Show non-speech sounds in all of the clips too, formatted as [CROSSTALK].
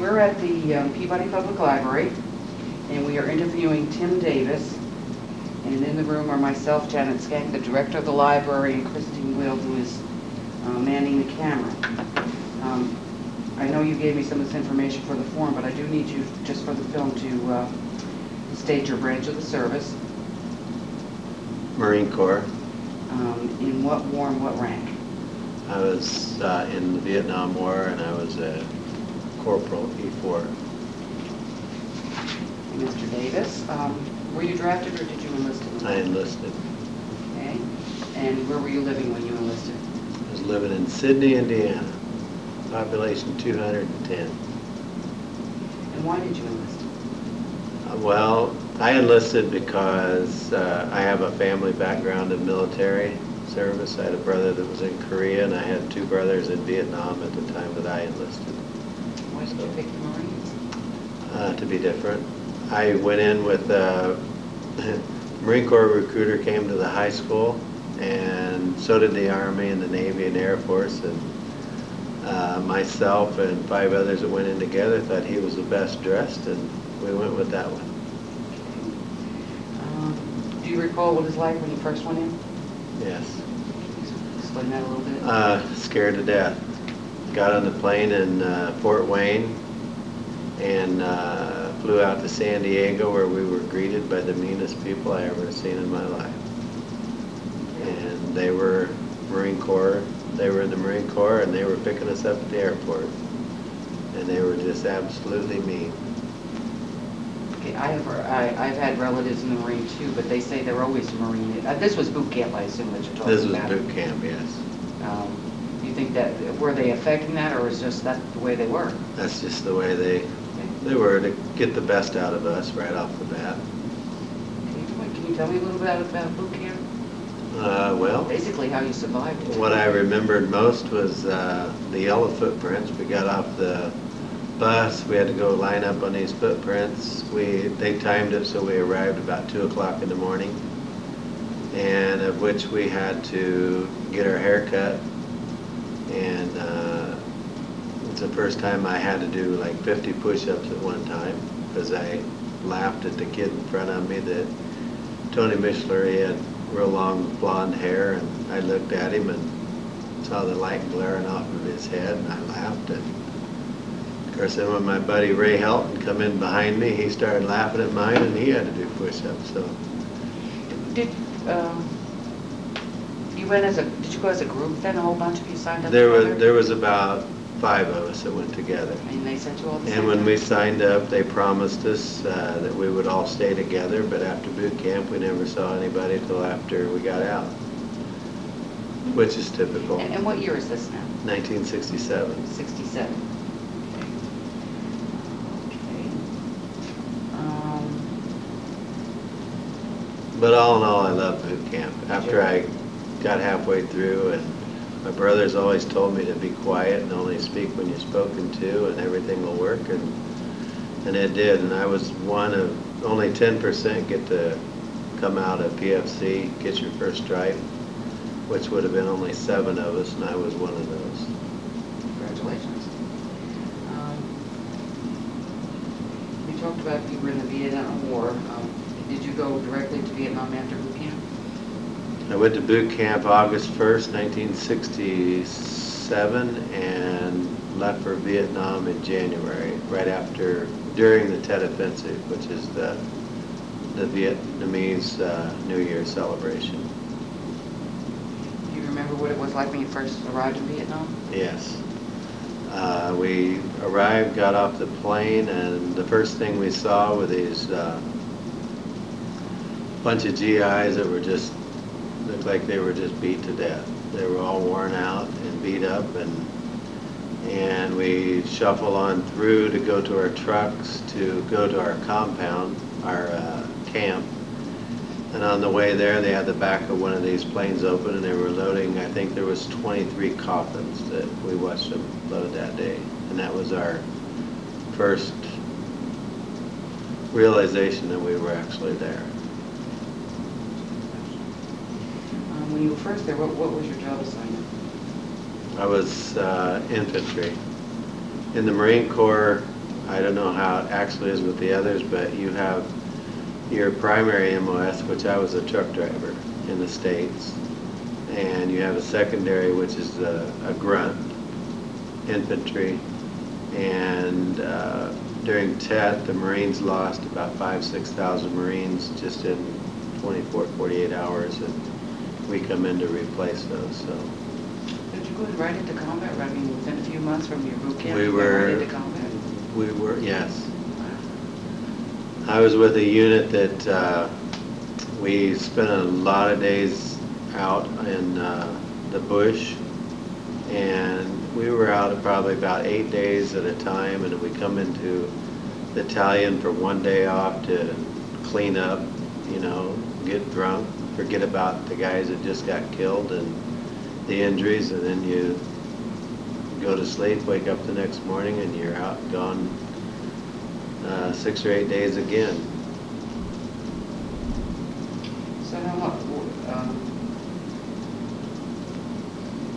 we're at the um, Peabody Public Library, and we are interviewing Tim Davis. And in the room are myself, Janet Skagg, the director of the library, and Christine Will, who is uh, manning the camera. Um, I know you gave me some of this information for the form, but I do need you, just for the film, to uh, state your branch of the service, Marine Corps. um, in what war and what rank. I was uh, in the Vietnam War and I was a corporal E E4. Mr. Davis, um, were you drafted or did you enlist in the I enlisted. Okay, and where were you living when you enlisted? I was living in Sidney, Indiana. Population 210. And why did you enlist? Uh, Well, I enlisted because uh, I have a family background in military service. I had a brother that was in Korea and I had two brothers in Vietnam at the time that I enlisted. You pick the Marines? uh, to be different. I went in with, uh, [LAUGHS] Marine Corps recruiter came to the high school, and so did the Army and the Navy and Air Force, and uh, myself and five others that went in together thought he was the best dressed, and we went with that one. Um, Do you recall what it was like when you first went in? Yes. Explain that a little bit. Uh, scared to death. Got on the plane in uh, Fort Wayne and uh, flew out to San Diego where we were greeted by the meanest people I ever seen in my life. And they were Marine Corps. They were in the Marine Corps and they were picking us up at the airport. And they were just absolutely mean. Okay, I have, I- I've had relatives in the Marine too, but they say they're always Marine. Uh, This was boot camp, I assume that you're talking about. This was about. boot camp, yes. Um, think that, were they affecting that, or is just that the way they were? That's just the way they, they were to get the best out of us right off the bat. Can you- Can you tell me a little bit about boot camp? Uh, well, Basically, how you survived it. What I remembered most was uh, the yellow footprints. We got off the bus, we had to go line up on these footprints. We, they timed it so we arrived about two o'clock in the morning. And of which we had to get our hair cut. And uh, it's the first time I had to do like 50 push-ups at one time because I laughed at the kid in front of me that Tony Mishler, he had real long blonde hair, and I looked at him and saw the light glaring off of his head, and I laughed. And of course, then when my buddy Ray Helton come in behind me, he started laughing at mine, and he had to do push-ups. So Did, um, went as a, did you go as a group then, a whole bunch of you signed up there was together? there was about five of us that went together. And they sent you all the same? And when we signed up, they promised us uh, that we would all stay together, but after boot camp, we never saw anybody until after we got out, which is typical. And and what year is this now? 1967. 67? Okay. Um, But all in all, I loved boot camp. After I got halfway through, and my brothers always told me to be quiet and only speak when you're spoken to, and everything will work, and and it did. And I was one of only 10% get to come out of PFC, get your first stripe, which would have been only seven of us, and I was one of those. Congratulations. Um, You talked about you were in the Vietnam War. Um, Did you go directly to Vietnam after? I went to boot camp August 1st, 1967, and left for Vietnam in January, right after, during the Tet Offensive, which is the, the Vietnamese uh, New Year celebration. Do you remember what it was like when you first arrived in Vietnam? Yes. Uh, We arrived, got off the plane, and the first thing we saw were these uh, bunch of GIs that were just, looked like they were just beat to death. They were all worn out and beat up, and, and we shuffle on through to go to our trucks, to go to our compound, our uh, camp. And on the way there, they had the back of one of these planes open, and they were loading, I think there was 23 coffins that we watched them load that day. And that was our first realization that we were actually there. Um, When you were first there, what what was your job assignment? I was uh, infantry. In the Marine Corps, I don't know how it actually is with the others, but you have your primary MOS, which I was a truck driver in the States, and you have a secondary, which is a a grunt, infantry, and uh, during TET, the Marines lost about five, 6,000 Marines just in 24, 48 hours, and we come in to replace those, so. Did you go right into combat, I mean, within a few months from your boot camp? We you went were- Right into combat? We were, yes. I was with a unit that, uh, we spent a lot of days out in uh, the bush, and we were out probably about eight days at a time, and we come into the battalion for one day off to clean up, you know, get drunk, forget about the guys that just got killed and the injuries, and then you go to sleep, wake up the next morning, and you're out, gone uh, six or eight days again. So how long, um,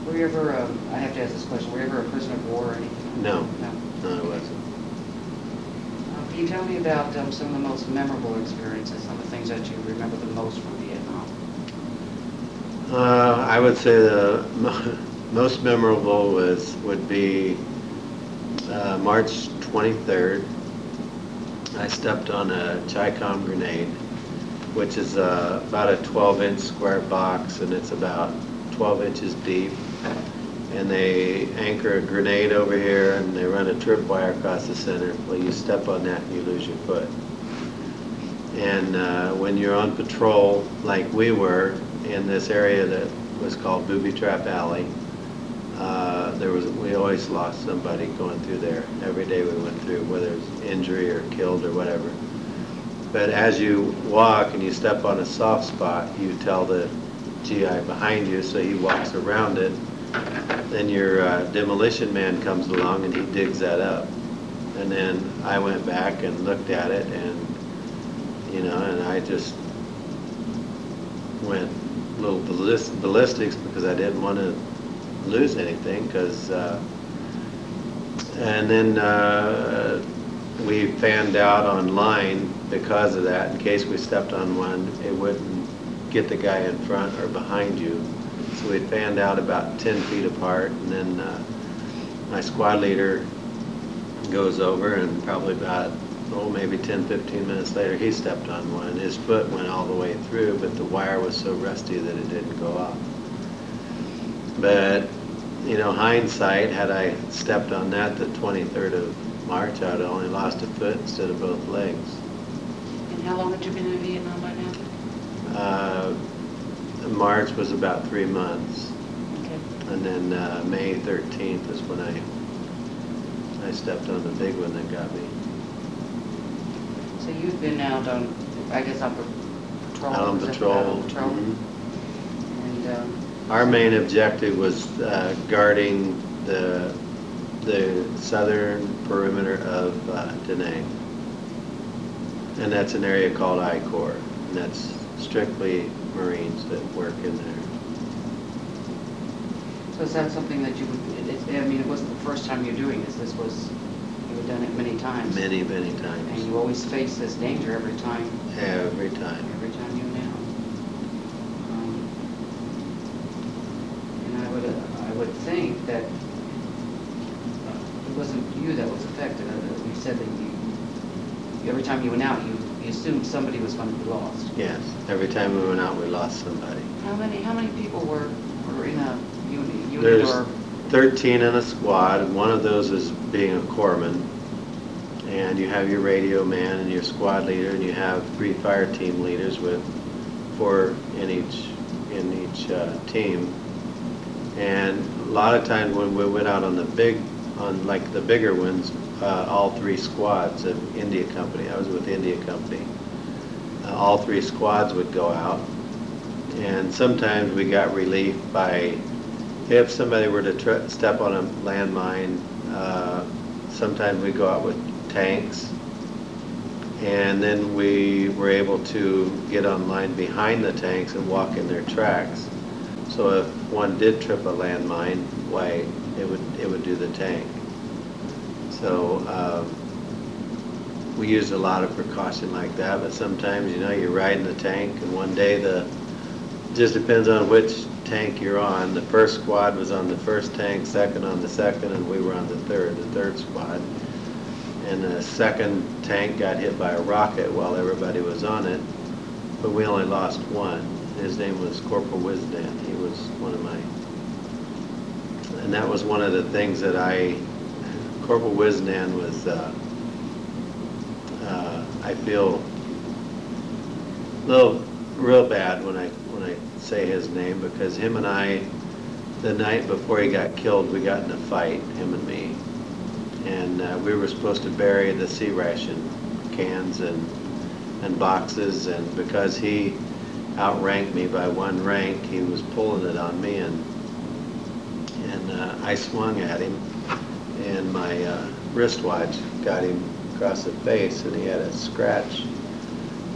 were you ever, um, I have to ask this question, were you ever a prisoner of war or anything? No. No. No, it wasn't. Uh, Can you tell me about um, some of the most memorable experiences, some of the things that you remember the most from? Uh, I would say the mo- most memorable was, would be uh, March 23rd. I stepped on a Chicom grenade, which is uh, about a 12-inch square box, and it's about 12 inches deep. And they anchor a grenade over here, and they run a tripwire across the center. Well, you step on that, and you lose your foot. And uh, when you're on patrol, like we were, in this area that was called Booby Trap Alley, uh, there was, we always lost somebody going through there. Every day we went through, whether it was injury or killed or whatever. But as you walk and you step on a soft spot, you tell the GI behind you, so he walks around it. Then your uh, demolition man comes along and he digs that up. And then I went back and looked at it and, you know, and I just went little ballis- ballistics because I didn't want to lose anything because, and then uh, we fanned out online because of that. In case we stepped on one, it wouldn't get the guy in front or behind you. So we fanned out about 10 feet apart and then uh, my squad leader goes over and probably about, oh, maybe 10, 15 minutes later, he stepped on one. His foot went all the way through, but the wire was so rusty that it didn't go off. But, you know, hindsight, had I stepped on that the 23rd of March, I'd only lost a foot instead of both legs. And how long had you been in Vietnam by now? Uh, March was about three months, Okay. and then uh, May 13th is when I, I stepped on the big one that got me. So you've been out on, I guess on patrol? Out on was it? patrol. Out on patrol? Mhm. And, um, Our main objective was uh, guarding the, the southern perimeter of uh. And that's an area called I-Corps, and that's strictly Marines that work in there. so is that something that you would, it- it- I mean, it wasn't the first time you're doing this, this was, done it many times? Many, many times. And times, you always face this danger every time, every time. every time you're down. Um, And I would, uh, I would think that it wasn't you that was affected, uh, you said that you, every time you went out, you you assumed somebody was going to be lost. Yes, every time we went out, we lost somebody. How many, how many people were, were in a unit, unit There's or? 13 in a squad, and one of those is being a corpsman. And you have your radio man and your squad leader, and you have three fire team leaders with four in each, in each uh, team. And a lot of times when we went out on the big, on like the bigger ones, uh, all three squads of India Company, I was with India Company, uh, all three squads would go out. And sometimes we got relief by, if somebody were to step on a landmine, uh, sometimes we go out with tanks. And then we were able to get on line behind the tanks and walk in their tracks. So if one did trip a landmine, why, it would, it would do the tank. So, um, we used a lot of precaution like that, but sometimes, you know, you're riding the tank, and one day the, just depends on which tank you're on. The first squad was on the first tank, second on the second, and we were on the third, the third squad. And the second tank got hit by a rocket while everybody was on it, but we only lost one. His name was Corporal Wisdan. He was one of my, and that was one of the things that I, Corporal Wisdan was, uh, uh, I feel a little, real bad when I, when I say his name, because him and I, the night before he got killed, we got in a fight, him and me. And uh, we were supposed to bury the C-ration cans and, and boxes, and because he outranked me by one rank, he was pulling it on me, and, and uh, I swung at him, and my uh, wristwatch got him across the face, and he had a scratch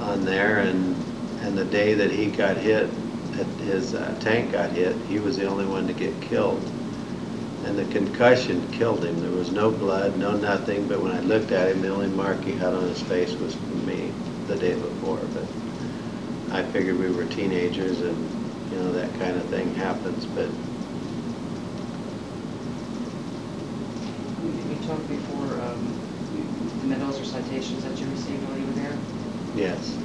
on there, and, and the day that he got hit, his uh, tank got hit, he was the only one to get killed. And the concussion killed him. There was no blood, no nothing, but when I looked at him, the only mark he had on his face was from me the day before. But I figured we were teenagers and, you know, that kind of thing happens, but we talked before, um, the medals or citations that you received while you were there. yes.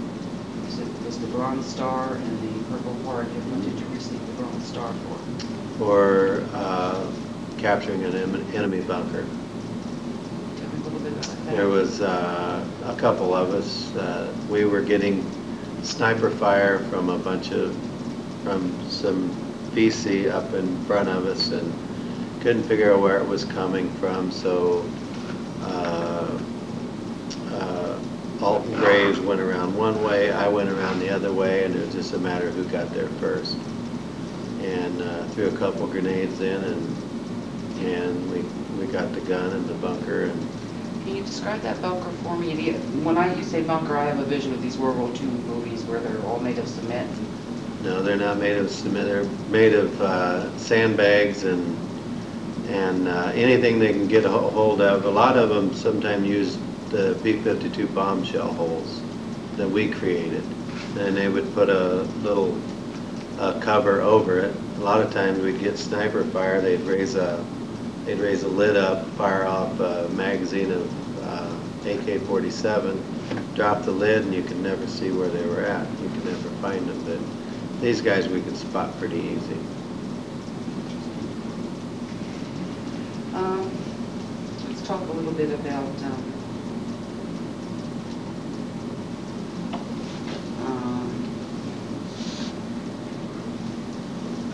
Was it, was the Bronze Star and the Purple Heart, and what did you receive the Bronze Star for? For uh, capturing an em- enemy bunker. Tell me a little bit about that. There was uh, a couple of us, uh, we were getting sniper fire from a bunch of, from some VC up in front of us and couldn't figure out where it was coming from, so uh, uh, Alton Graves went around one way, I went around the other way, and it was just a matter of who got there first. And uh, threw a couple grenades in and, and we, we got the gun in the bunker and Can you describe that bunker for me? The- When I you say bunker, I have a vision of these World War II movies where they're all made of cement. No, they're not made of cement, they're made of uh, sandbags and, and uh, anything they can get a ho- hold of. A lot of them sometimes use the B-52 bombshell holes that we created. And they would put a little uh, cover over it. A lot of times we'd get sniper fire, they'd raise a, they'd raise a lid up, fire off a magazine of uh, AK-47, drop the lid, and you could never see where they were at. You could never find them, but these guys we could spot pretty easy. Um, Let's talk a little bit about, um,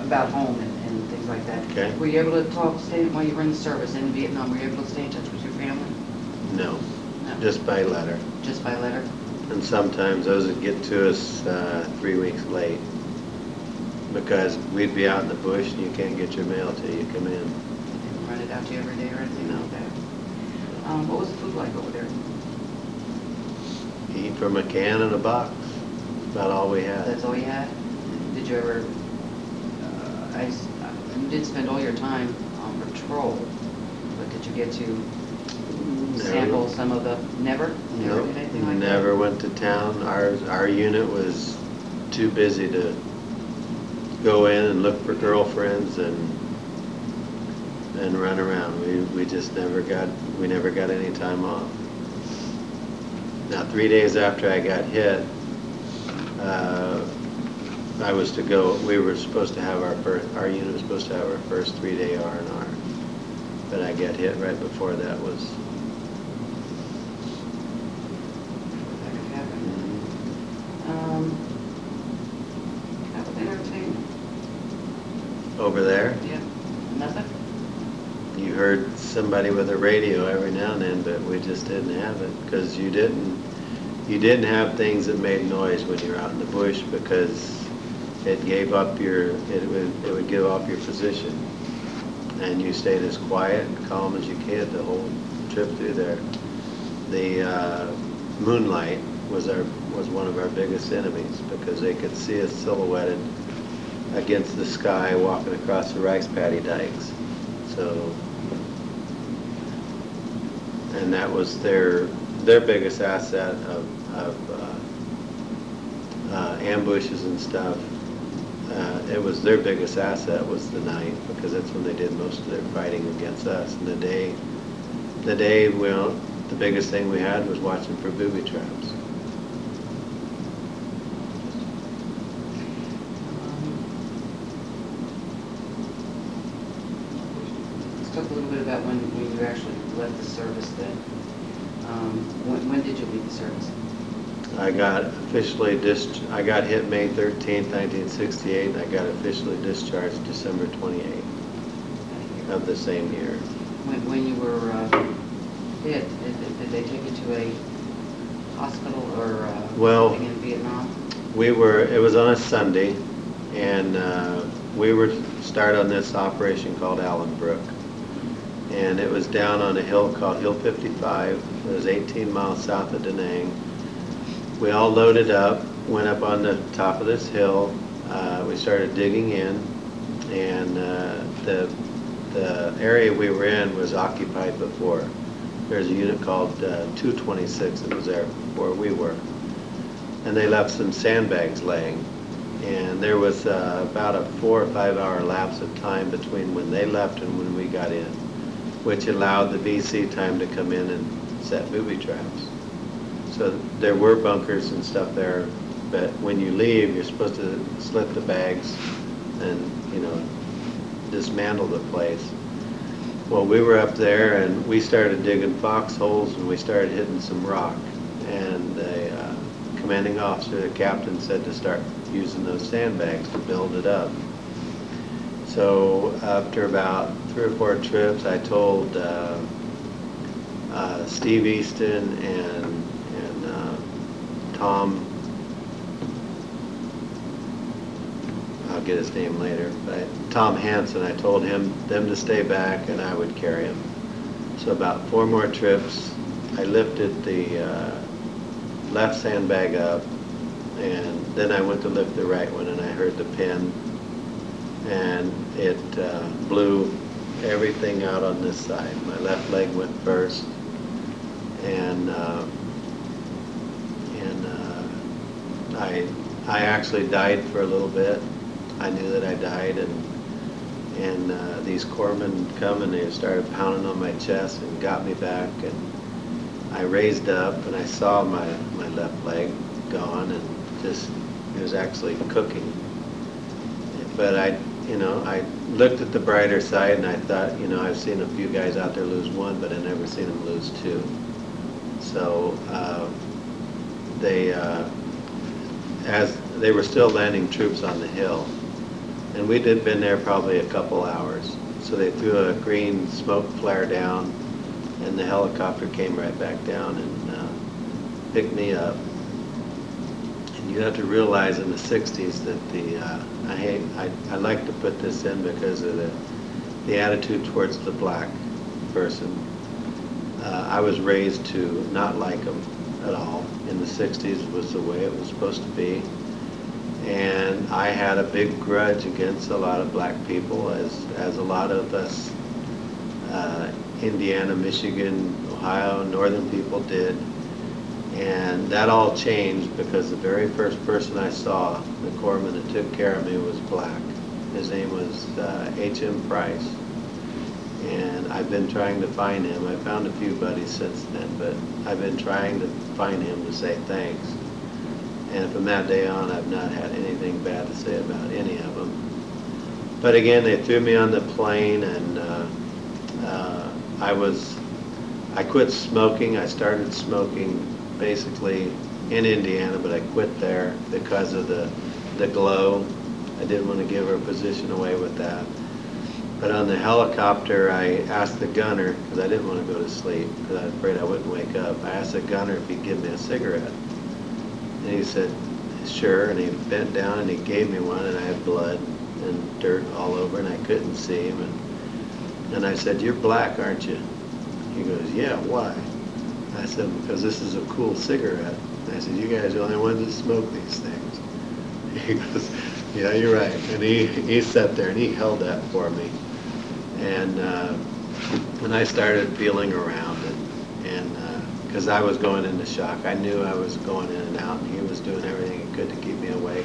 about home and and things like that. Okay. Were you able to talk, stay, while you were in the service in Vietnam, were you able to stay in touch with your family? No, No. just by letter. Just by letter? And sometimes those would get to us uh, three weeks late because we'd be out in the bush and you can't get your mail till you come in. They didn't run it out to you every day or anything like that? Um, What was the food like over there? Eat from a can and a box. That's about all we had. That's all you had? Did you ever, uh, uh, you did spend all your time on patrol, but did you get to Never. sample some of the, never? Never did anything like that? never went to town. Our, our unit was too busy to go in and look for girlfriends and, and run around. We, we just never got, we never got any time off. Now, three days after I got hit, uh, I was to go, we were supposed to have our first, our unit was supposed to have our first three-day R and R. But I got hit right before that was, That could happen. Um, How about entertainment? over there. Yeah, nothing? You heard somebody with a radio every now and then, but we just didn't have it, because you didn't, you didn't have things that made noise when you were out in the bush, because it gave up your, it would, it would give up your position. And you stayed as quiet and calm as you could the whole trip through there. The uh, moonlight was our, was one of our biggest enemies, because they could see us silhouetted against the sky walking across the rice paddy dikes. So, and that was their, their biggest asset of, of uh, uh, ambushes and stuff. Uh, It was their biggest asset was the night, because that's when they did most of their fighting against us. And the day, the day, well, the biggest thing we had was watching for booby traps. Let's talk a little bit about when, when you actually left the service then. Um, When, when did you leave the service? I got officially dis, I got hit May 13th, 1968, and I got officially discharged December 28th of the same year. When, when you were uh, hit, did, did- they take you to a hospital or uh, Well- in Vietnam? We were, it was on a Sunday, and uh, we were to start on this operation called Allen Brook. And it was down on a hill called Hill 55. It was 18 miles south of Da Nang. We all loaded up, went up on the top of this hill. Uh, We started digging in, and uh, the, the area we were in was occupied before. There's a unit called uh, 226 that was there before we were and they left some sandbags laying. And there was uh, about a four or five hour lapse of time between when they left and when we got in, which allowed the VC time to come in and set booby traps. So there were bunkers and stuff there, but when you leave, you're supposed to slip the bags and, you know, dismantle the place. Well, we were up there and we started digging foxholes and we started hitting some rock. And the uh, commanding officer, the captain, said to start using those sandbags to build it up. So after about three or four trips, I told uh, uh, Steve Easton and, Tom, I'll get his name later, but Tom Hanson, I told him, them to stay back and I would carry him. So about four more trips, I lifted the uh, left sandbag up and then I went to lift the right one and I heard the pin and it uh, blew everything out on this side. My left leg went first and uh, and uh, I I actually died for a little bit. I knew that I died and and uh, these corpsmen come and they started pounding on my chest and got me back and I raised up and I saw my, my left leg gone and just, it was actually cooking. But I, you know, I looked at the brighter side and I thought, you know, I've seen a few guys out there lose one, but I've never seen them lose two. So, uh, they, uh, as, they were still landing troops on the hill. And we'd had been there probably a couple hours. So they threw a green smoke flare down and the helicopter came right back down and uh, picked me up. And you have to realize in the 60s that the, uh, I hate, I, I like to put this in because of the, the attitude towards the black person. Uh, I was raised to not like them at all. In the 60s was the way it was supposed to be. And I had a big grudge against a lot of black people, as, as a lot of us uh, Indiana, Michigan, Ohio, northern people did. And that all changed because the very first person I saw, the corpsman that took care of me, was black. His name was uh, H.M. Price. And I've been trying to find him. I found a few buddies since then, but I've been trying to find him to say thanks. And from that day on, I've not had anything bad to say about any of them. But again, they threw me on the plane and uh, uh, I was, I quit smoking. I started smoking basically in Indiana, but I quit there because of the, the glow. I didn't want to give her position away with that. But on the helicopter, I asked the gunner, because I didn't want to go to sleep, because I was afraid I wouldn't wake up. I asked the gunner if he'd give me a cigarette. And he said, sure, and he bent down and he gave me one, and I had blood and dirt all over, and I couldn't see him. And, and I said, you're black, aren't you? He goes, yeah, why? I said, because this is a cool cigarette. I said, you guys are the only ones that smoke these things. [LAUGHS] He goes, yeah, you're right. And he, he sat there and he held that for me. And, uh, and I started feeling around and, and, uh because I was going into shock. I knew I was going in and out, and he was doing everything he could to keep me awake.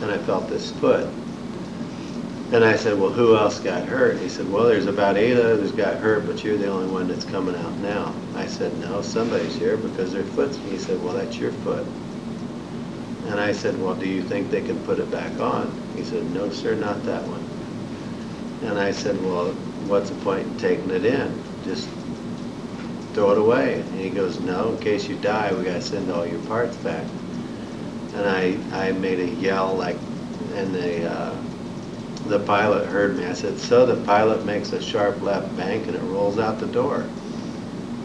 And I felt this foot. And I said, well, who else got hurt? He said, well, there's about eight others got hurt, but you're the only one that's coming out now. I said, no, somebody's here because their foot's, he said, well, that's your foot. And I said, well, do you think they can put it back on? He said, no, sir, not that one. And I said, well, what's the point in taking it in? Just throw it away. And he goes, no, in case you die, we gotta send all your parts back. And I, I made a yell like, and the, uh, the pilot heard me. I said, so the pilot makes a sharp left bank and it rolls out the door.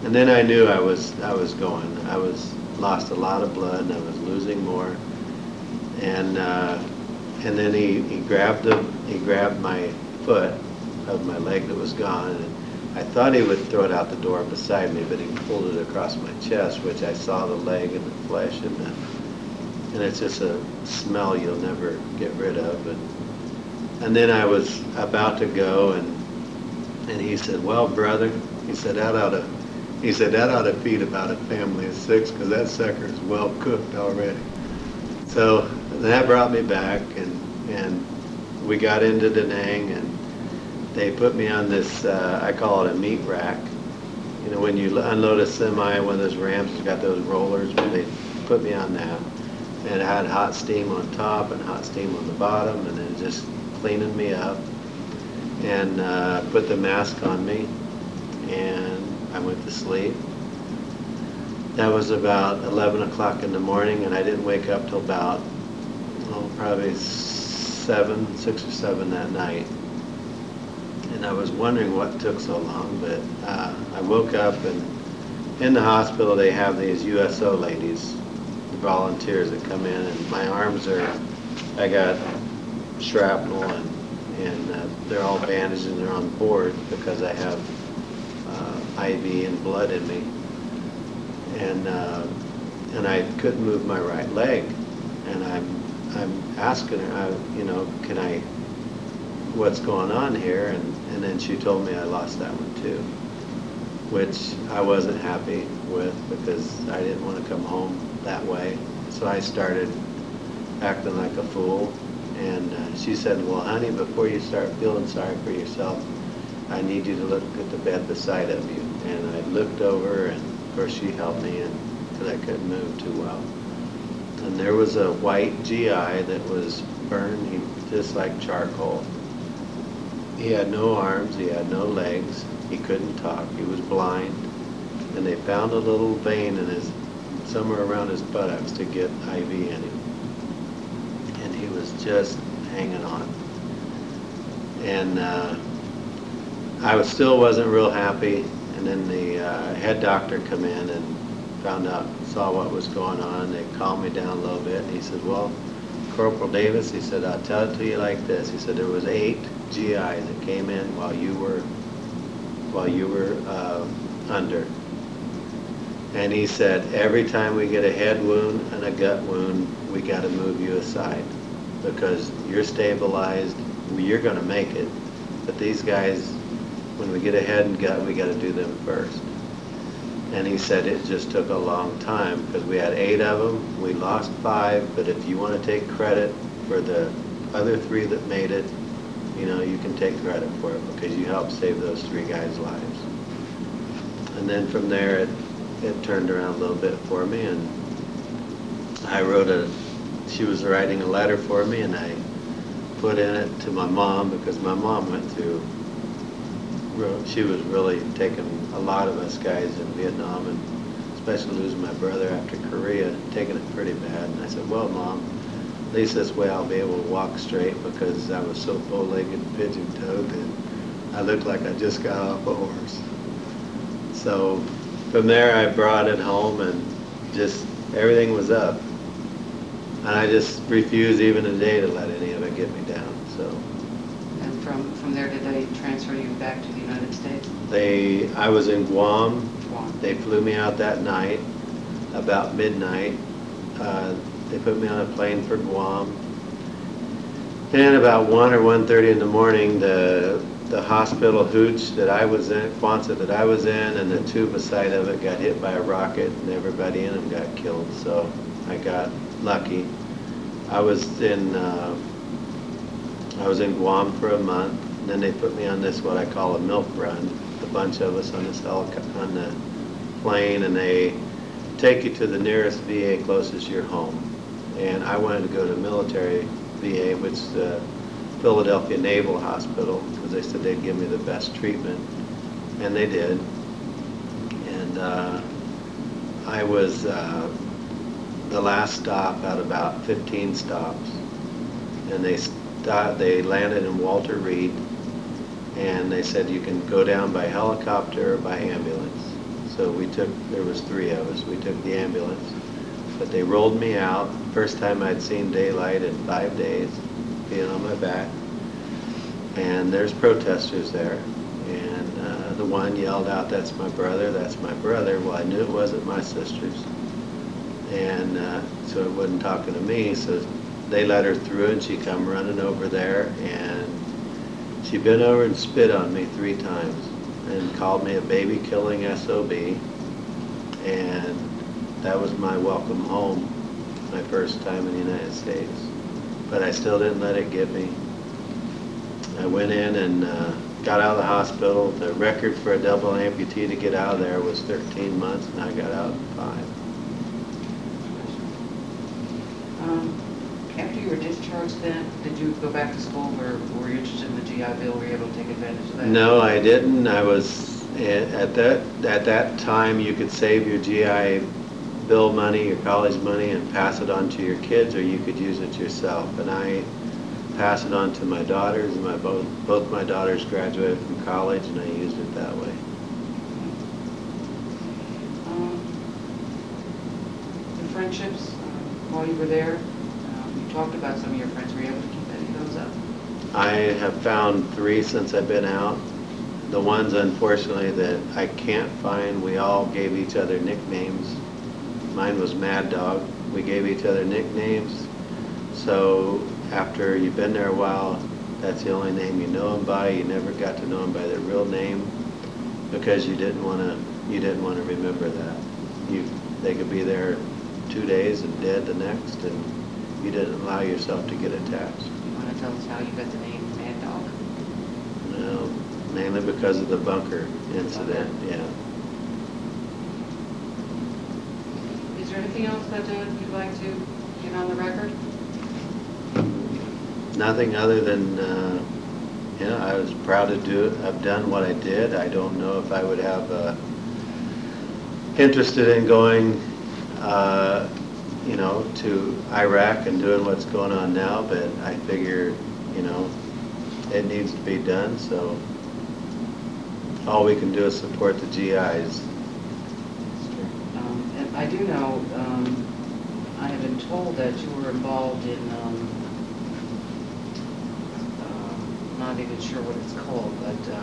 And then I knew I was, I was going. I was, lost a lot of blood and I was losing more. And, uh, and then he, he grabbed the, he grabbed my foot of my leg that was gone and I thought he would throw it out the door beside me, but he pulled it across my chest, which I saw the leg and the flesh and the, and it's just a smell you'll never get rid of. And, and then I was about to go and, and he said, well, brother, he said, that ought to, he said, that ought to feed about a family of six, because that sucker is well cooked already. So that brought me back and, and we got into Da Nang and they put me on this, uh, I call it a meat rack. You know, when you unload a semi, one of those ramps, it's got those rollers, but they put me on that. And it had hot steam on top and hot steam on the bottom, and then just cleaning me up. And uh, put the mask on me, and I went to sleep. That was about 11 o'clock in the morning, and I didn't wake up till about, oh, probably seven, six or seven that night. And I was wondering what took so long, but uh, I woke up and in the hospital they have these USO ladies, the volunteers that come in, and my arms are, I got shrapnel and, and uh, they're all bandaged and they're on board because I have uh, IV and blood in me. And, uh, and I couldn't move my right leg. And I'm, I'm asking her, I, you know, can I, what's going on here? And, and then she told me I lost that one too, which I wasn't happy with because I didn't want to come home that way. So I started acting like a fool. And uh, she said, well, honey, before you start feeling sorry for yourself, I need you to look at the bed beside of you. And I looked over, and of course she helped me, and because I couldn't move too well. And there was a white GI that was burned, just like charcoal. He had no arms, he had no legs, he couldn't talk, he was blind. And they found a little vein in his, somewhere around his buttocks to get IV in him. And he was just hanging on. And uh, I was, still wasn't real happy. And then the uh, head doctor come in and found out, saw what was going on. They calmed me down a little bit. And he said, well, Corporal Davis, he said, I'll tell it to you like this. He said, there was eight GIs that came in while you were, while you were uh, under. And he said, every time we get a head wound and a gut wound, we got to move you aside because you're stabilized, you're going to make it. But these guys, when we get a head and gut, we got to do them first. And he said it just took a long time because we had eight of them. We lost five, but if you want to take credit for the other three that made it, you know, you can take credit for it because you helped save those three guys' lives. And then from there, it, it turned around a little bit for me, and I wrote a, she was writing a letter for me, and I put in it to my mom because my mom went through, she was really taking a lot of us guys in Vietnam, and especially losing my brother after Korea, taking it pretty bad. And I said, well, mom, at least this way I'll be able to walk straight because I was so bow-legged and pigeon-toed that I looked like I just got off a horse. So from there, I brought it home and just, everything was up. And I just refused even today to let any of it get me down, so. And from, from there, did they transfer you back to States? They, I was in Guam, Guam? they flew me out that night, about midnight. Uh, They put me on a plane for Guam. And about one or one thirty in the morning, the, the hospital hooch that I was in, Quonset that I was in, and the tube beside of it got hit by a rocket, and everybody in them got killed, so I got lucky. I was in, uh, I was in Guam for a month, and then they put me on this, what I call a milk run, a bunch of us on this on the plane, and they take you to the nearest VA closest to your home. And I wanted to go to military VA, which is the Philadelphia Naval Hospital, because they said they'd give me the best treatment, and they did. And uh, I was uh, the last stop out about 15 stops, and they they landed in Walter Reed, and they said you can go down by helicopter or by ambulance. So we took, there was three of us, we took the ambulance, but they rolled me out, first time I'd seen daylight in five days, being on my back. And there's protesters there, and uh, the one yelled out, "That's my brother, that's my brother." Well, I knew it wasn't my sisters, and uh, so it wasn't talking to me. So they let her through, and she come running over there, and she bent over and spit on me three times, and called me a baby-killing SOB, and that was my welcome home, my first time in the United States. But I still didn't let it get me. I went in and uh, got out of the hospital. The record for a double amputee to get out of there was 13 months, and I got out in five. Um, After you were discharged then, did you go back to school or were you interested in the GI Bill? Were you able to take advantage of that? No, I didn't. I was, eh, at that, at that time, you could save your GI Bill money, your college money, and pass it on to your kids, or you could use it yourself. And I passed it on to my daughters, and my, both, both my daughters graduated from college, and I used it that way. Um, The friendships, um, while you were there, talked about some of your friends. Were you able to keep any of those up? I have found three since I've been out. The ones unfortunately that I can't find, we all gave each other nicknames. Mine was Mad Dog. We gave each other nicknames. So after you've been there a while, that's the only name you know them by. You never got to know them by their real name because you didn't want to, you didn't want to remember that. You, they could be there two days and dead the next and you didn't allow yourself to get attached. You want to tell us how you got the name Mad Dog? No, mainly because of the bunker incident, yeah. Is there anything else that uh, you'd like to get on the record? Nothing other than, uh, you know, I was proud to do it. I've done what I did. I don't know if I would have, uh, interested in going, uh, you know, to Iraq and doing what's going on now, but I figure, you know, it needs to be done, so all we can do is support the GIs. Um, And I do know, um, I have been told that you were involved in, um, uh, not even sure what it's called, but uh,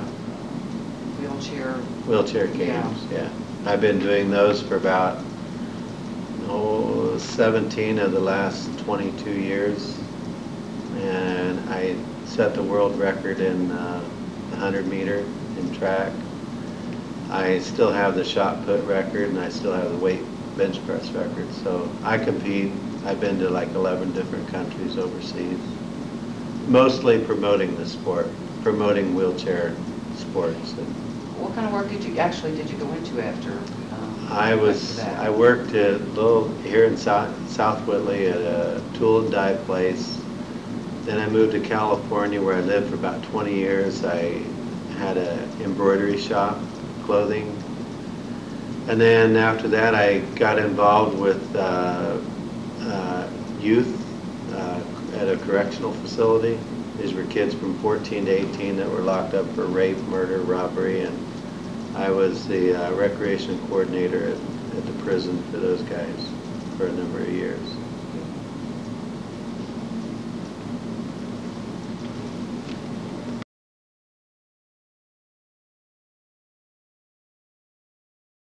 wheelchair, Wheelchair Yeah. yeah. I've been doing those for about, oh, 17 of the last 22 years. And I set the world record in uh, the 100 meter in track. I still have the shot put record and I still have the weight bench press record. So I compete. I've been to like 11 different countries overseas. Mostly promoting the sport, promoting wheelchair sports. What kind of work did you, actually did you go into after? I was. I worked at little, here in South, South Whitley at a tool and die place. Then I moved to California where I lived for about 20 years. I had an embroidery shop, clothing. And then after that, I got involved with uh, uh, youth uh, at a correctional facility. These were kids from 14 to 18 that were locked up for rape, murder, robbery, and I was the uh, recreation coordinator at, at the prison for those guys for a number of years.